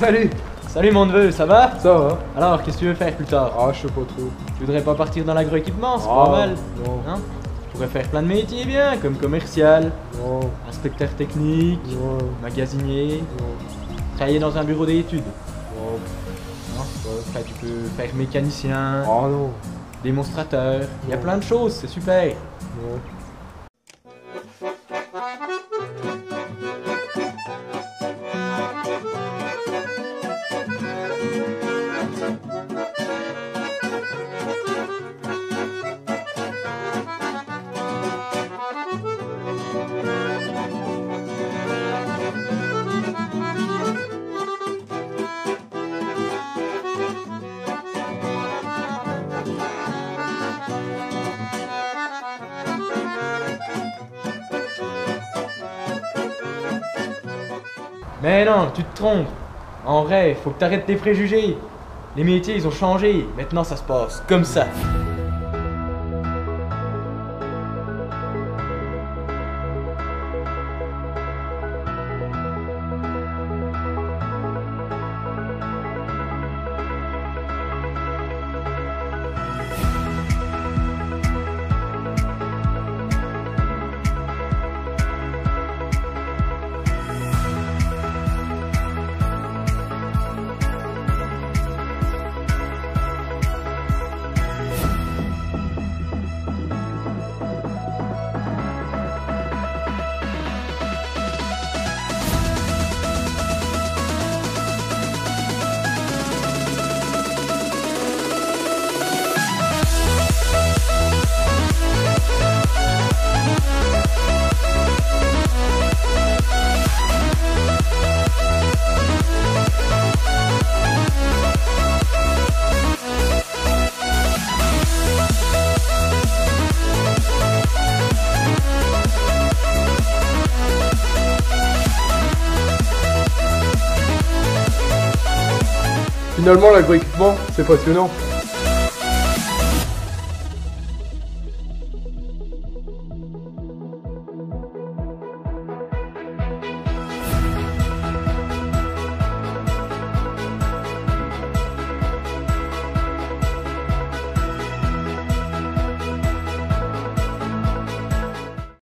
Salut. Salut mon neveu, ça va? Ça va. Alors, qu'est-ce que tu veux faire plus tard? Ah, je sais pas trop. Tu voudrais pas partir dans l'agroéquipement, c'est Ah, pas mal. Non, Hein? Tu pourrais faire plein de métiers bien, comme commercial, non, inspecteur technique, non, magasinier, non, travailler dans un bureau d'études. non. Hein? Après, tu peux faire mécanicien, Ah non, démonstrateur, il y a plein de choses, c'est super. Mais non, tu te trompes. En vrai, faut que t'arrêtes tes préjugés. Les métiers, ils ont changé. Maintenant, ça se passe comme ça. Finalement, l'agroéquipement, c'est passionnant.